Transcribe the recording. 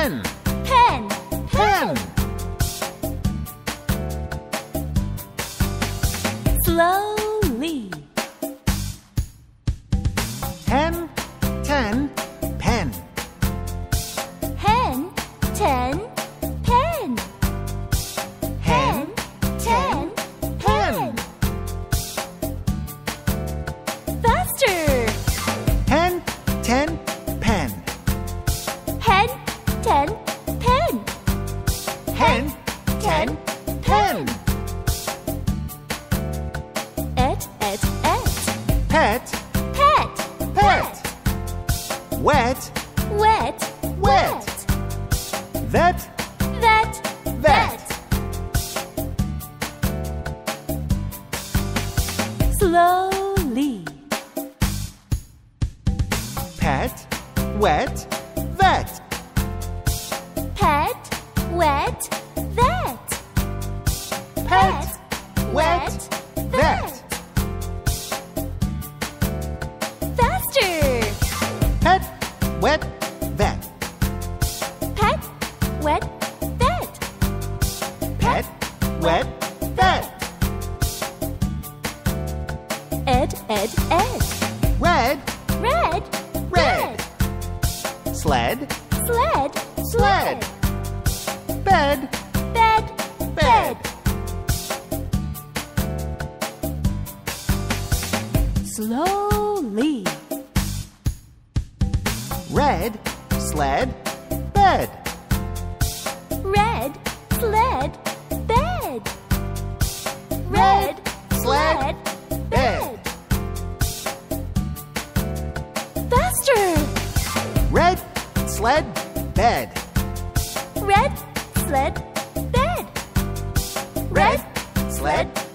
pen, pen, pen. Slowly. Pet. Wet, Wet, Wet. vet, Vet, vet. Slowly. Pet, wet, vet. Wet, vet. Pet, wet, vet. Ed, ed, ed. Red, Red, Red. sled, Sled, Sled. bed, Bed, bed. Slowly. Red, sled, bed. Sled, bed. Red, sled, bed. Red, sled, bed.